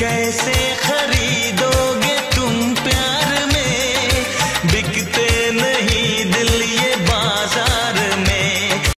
कैसे खरीद?